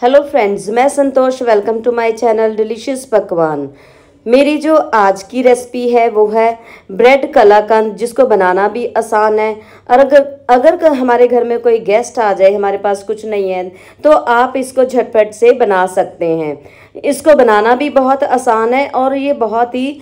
Hello friends मैं Santosh welcome to my channel delicious पकवान मेरी जो आज की रेसिपी है, वो है ब्रेड कलाकंद, जिसको बनाना भी आसान है। और अगर अगर हमारे घर में कोई गेस्ट आ जाए, हमारे पास कुछ नहीं है तो आप इसको झटपट से बना सकते हैं। इसको बनाना भी बहुत आसान है और ये बहुत ही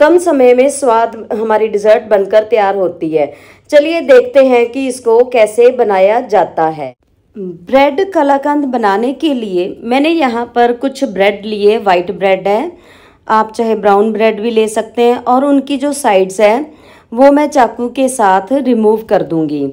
कम समय में स्वाद हमारी डिज़र्ट बनकर तैयार होती है। चलिए देखते हैं कि इसको कैसे बनाया जाता है। ब्रेड कलाकंद बनाने के लिए मैंने यहाँ पर कुछ ब्रेड लिए वाइट ब्रेड है। आप चाहे ब्राउन ब्रेड भी ले सकते हैं और उनकी जो साइड्स हैं, वो मैं चाकू के साथ रिमूव कर दूँगी।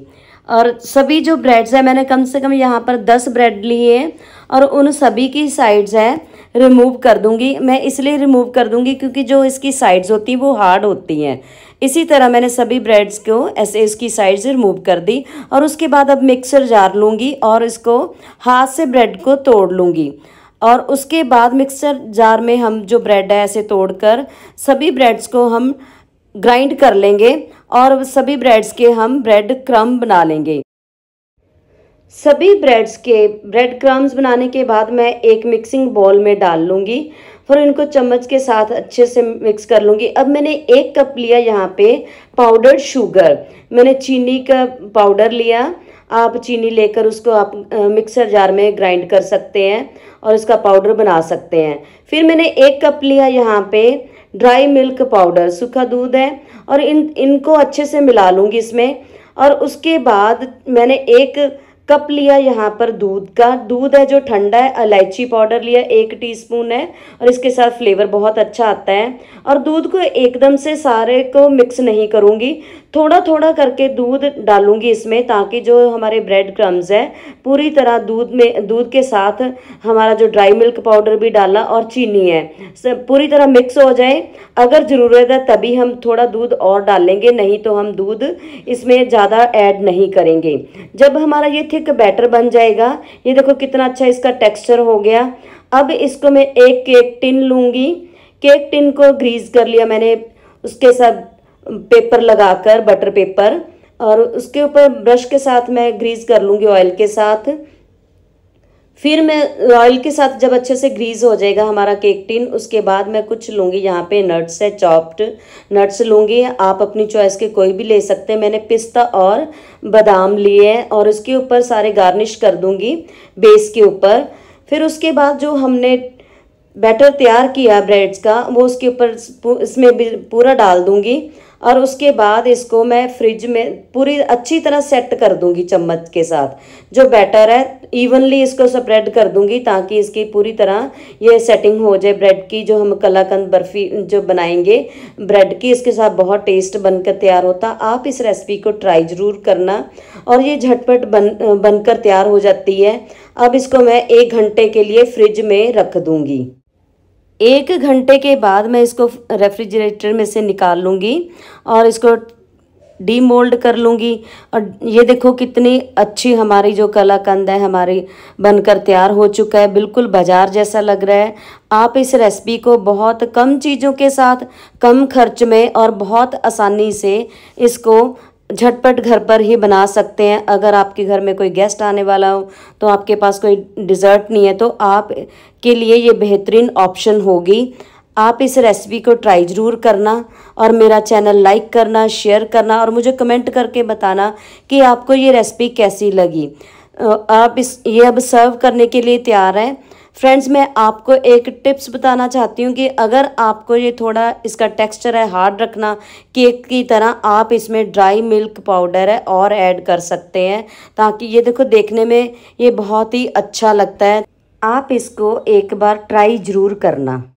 और सभी जो ब्रेड्स हैं, मैंने कम से कम यहाँ पर दस ब्रेड लिए हैं और उन सभी की साइड्स है रिमूव कर दूँगी। मैं इसलिए रिमूव कर दूँगी क्योंकि जो इसकी साइड्स होती हैं वो हार्ड होती हैं। इसी तरह मैंने सभी ब्रेड्स को ऐसे इसकी साइड्स रिमूव कर दी और उसके बाद अब मिक्सर जार लूँगी और इसको हाथ से ब्रेड को तोड़ लूँगी। और उसके बाद मिक्सर जार में हम जो ब्रेड है ऐसे तोड़कर सभी ब्रेड्स को हम ग्राइंड कर लेंगे और सभी ब्रेड्स के हम ब्रेड क्रम बना लेंगे। सभी ब्रेड्स के ब्रेड क्रम्स बनाने के बाद मैं एक मिक्सिंग बॉल में डाल लूँगी। फिर इनको चम्मच के साथ अच्छे से मिक्स कर लूँगी। अब मैंने एक कप लिया यहाँ पे पाउडर शुगर मैंने चीनी का पाउडर लिया। आप चीनी लेकर उसको आप मिक्सर जार में ग्राइंड कर सकते हैं और इसका पाउडर बना सकते हैं। फिर मैंने एक कप लिया यहाँ पे ड्राई मिल्क पाउडर सूखा दूध है और इन, इनको अच्छे से मिला लूँगी इसमें। और उसके बाद मैंने एक कप लिया यहाँ पर दूध का। दूध है जो ठंडा है, इलायची पाउडर लिया एक टीस्पून है और इसके साथ फ्लेवर बहुत अच्छा आता है। और दूध को एकदम से सारे को मिक्स नहीं करूँगी। थोड़ा थोड़ा करके दूध डालूँगी इसमें ताकि जो हमारे ब्रेड क्रम्स है, पूरी तरह दूध में, दूध के साथ हमारा जो ड्राई मिल्क पाउडर भी डाला और चीनी है, सब पूरी तरह मिक्स हो जाए। अगर ज़रूरत है तभी हम थोड़ा दूध और डालेंगे नहीं तो हम दूध इसमें ज़्यादा ऐड नहीं करेंगे। जब हमारा ये थिक बैटर बन जाएगा, ये देखो कितना अच्छा इसका टेक्स्चर हो गया। अब इसको मैं एक केक टिन लूँगी। केक टिन को ग्रीस कर लिया मैंने, उसके साथ पेपर लगाकर बटर पेपर और उसके ऊपर ब्रश के साथ मैं ग्रीस कर लूँगी ऑयल के साथ। फिर मैं ऑयल के साथ जब अच्छे से ग्रीस हो जाएगा हमारा केक टिन उसके बाद मैं कुछ लूँगी यहाँ पे नट्स है चॉप्ड नट्स लूँगी। आप अपनी चॉइस के कोई भी ले सकते हैं। मैंने पिस्ता और बादाम लिए हैं और उसके ऊपर सारे गार्निश कर दूँगी बेस के ऊपर। फिर उसके बाद जो हमने बैटर तैयार किया ब्रेड्स का, वो उसके ऊपर इसमें पूरा डाल दूँगी। और उसके बाद इसको मैं फ्रिज में पूरी अच्छी तरह सेट कर दूँगी चम्मच के साथ। जो बैटर है इवनली इसको स्प्रेड कर दूँगी ताकि इसकी पूरी तरह ये सेटिंग हो जाए। ब्रेड की जो हम कलाकंद बर्फ़ी, जो बनाएँगे ब्रेड की इसके साथ बहुत टेस्ट बनकर तैयार होता। आप इस रेसिपी को ट्राई ज़रूर करना और ये झटपट बन, बनकर तैयार हो जाती है। अब इसको मैं एक घंटे के लिए फ्रिज में रख दूँगी। एक घंटे के बाद मैं इसको रेफ्रिजरेटर में से निकाल लूँगी और इसको डीमोल्ड कर लूँगी। और ये देखो कितनी अच्छी हमारी जो कलाकंद है, हमारी बनकर तैयार हो चुका है। बिल्कुल बाज़ार जैसा लग रहा है। आप इस रेसिपी को बहुत कम चीज़ों के साथ, कम खर्च में और बहुत आसानी से इसको झटपट घर पर ही बना सकते हैं। अगर आपके घर में कोई गेस्ट आने वाला हो तो आपके पास कोई डिज़र्ट नहीं है तो आप के लिए ये बेहतरीन ऑप्शन होगी। आप इस रेसिपी को ट्राई ज़रूर करना और मेरा चैनल लाइक करना, शेयर करना और मुझे कमेंट करके बताना कि आपको ये रेसिपी कैसी लगी। आप इस, ये अब सर्व करने के लिए तैयार हैं। फ्रेंड्स मैं आपको एक टिप्स बताना चाहती हूँ कि अगर आपको ये थोड़ा इसका टेक्सचर है हार्ड रखना केक की तरह आप इसमें ड्राई मिल्क पाउडर है और ऐड कर सकते हैं ताकि ये देखो देखने में ये बहुत ही अच्छा लगता है। आप इसको एक बार ट्राई ज़रूर करना।